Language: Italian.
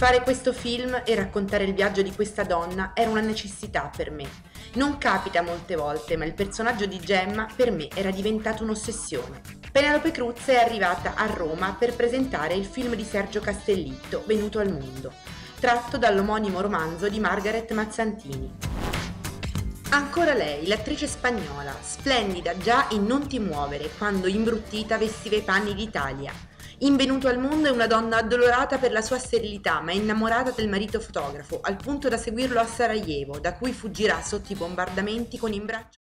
Fare questo film e raccontare il viaggio di questa donna era una necessità per me. Non capita molte volte, ma il personaggio di Gemma per me era diventato un'ossessione. Penelope Cruz è arrivata a Roma per presentare il film di Sergio Castellitto, Venuto al mondo, tratto dall'omonimo romanzo di Margaret Mazzantini. Ancora lei, l'attrice spagnola, splendida già in Non ti muovere, quando imbruttita vestiva i panni d'Italia, Invenuto al mondo è una donna addolorata per la sua sterilità, ma innamorata del marito fotografo, al punto da seguirlo a Sarajevo, da cui fuggirà sotto i bombardamenti con in braccio